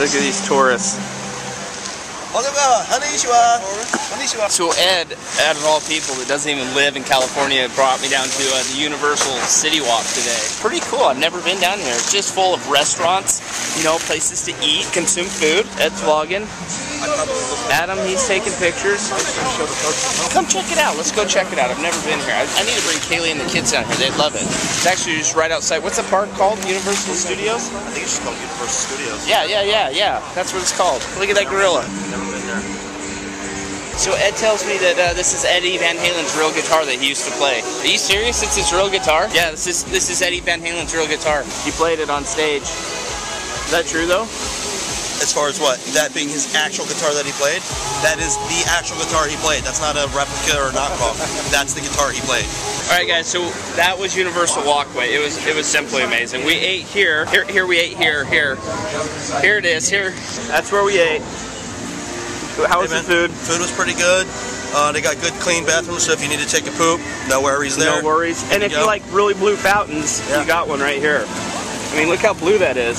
Look at these tourists. So Ed, out of all people that doesn't even live in California, brought me down to uh, the Universal City Walk today. Pretty cool. I've never been down here. It's just full of restaurants, you know, places to eat, consume food. Ed's vlogging. Adam, he's taking pictures. Come check it out. Let's go check it out. I've never been here. I, I need to bring Kaylee and the kids down here. They'd love it. It's actually just right outside. What's the park called? Universal Studios? I think it's just called Universal Studios. Yeah, yeah, yeah, yeah. That's what it's called. Look at that gorilla. Never been there. So Ed tells me that uh, this is Eddie Van Halen's real guitar that he used to play. Are you serious? It's his real guitar? Yeah, this is this is Eddie Van Halen's real guitar. He played it on stage. Is that true though? As far as what? That being his actual guitar that he played? That is the actual guitar he played. That's not a replica or a knockoff. That's the guitar he played. All right, guys. So that was Universal Walkway. It was it was simply amazing. We ate here. Here, here we ate here. Here, here it is. Here. That's where we ate. How was Hey, the food? Food was pretty good. Uh, they got good clean bathrooms, so if you need to take a poop, no worries there. No worries. And if you you go. like really blue fountains, Yeah. you got one right here. I mean, look how blue that is.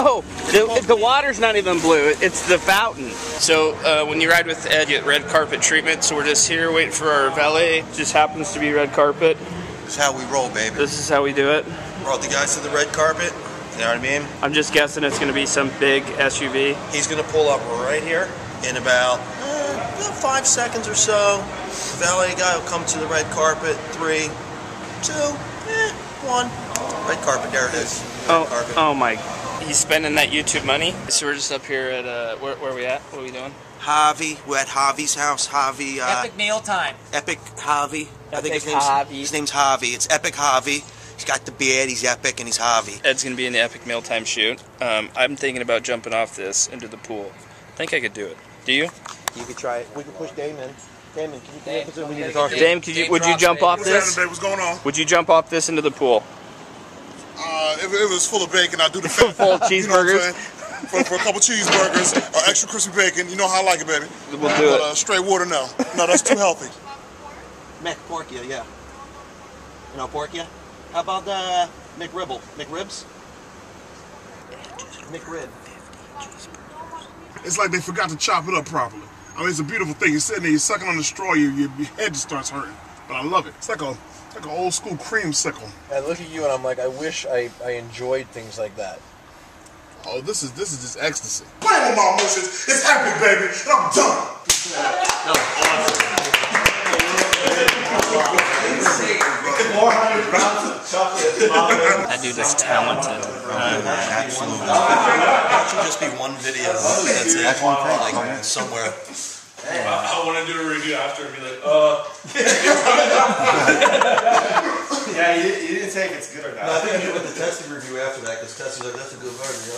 Oh, the, the water's not even blue. It's the fountain. So uh, when you ride with Ed, you get red carpet treatment. So we're just here waiting for our valet. Just happens to be red carpet. This is how we roll, baby. This is how we do it. Brought the guys to the red carpet. You know what I mean? I'm just guessing it's going to be some big SUV. He's going to pull up right here in about, eh, about five seconds or so. Valet guy will come to the red carpet. Three, two, eh, one. Red carpet, there it is. Red Oh, carpet. oh my. He's spending that YouTube money. So we're just up here at, uh, where, where are we at? What are we doing? Javi, we're at Javi's house. Javi, uh, Epic meal time. Epic Javi. I think his name's Javi. his name's Javi. It's Epic Javi. He's got the beard. He's epic, and he's Javi. Ed's gonna be in the epic mealtime shoot. Um, I'm thinking about jumping off this into the pool. I think I could do it. Do you? You could try it. We can push Damon. Damon, can you Dame, come up we we need gotta talk get to you. Dame, could you, Dame would you jump off What's this? happening. What's going on? Would you jump off this into the pool? Uh, if it was full of bacon, I'd do the fat. Full of You know cheeseburgers? for, for a couple cheeseburgers or extra crispy bacon. You know how I like it, baby. We'll do But it. uh, straight water, no. No, that's too healthy. Mac Porkia, yeah. You know Porkia? How about the McRibble? McRibs? McRib. It's like they forgot to chop it up properly. I mean, it's a beautiful thing. You're sitting there, you're sucking on the straw, your, your your head just starts hurting. But I love it. It's like a like an old school creamsicle. I look at you and I'm like, I wish I, I enjoyed things like that. Oh, this is this is just ecstasy. Playing with my emotions. It's epic, baby. And I'm done. That dude is talented. Absolutely. That should just be one video. That's it. That's one thing. Like somewhere. I want to do a review after and be like, uh. Yeah, you, you didn't say if it's good or not. I think you do with the testing review after that because Tessa's like, that's a good version.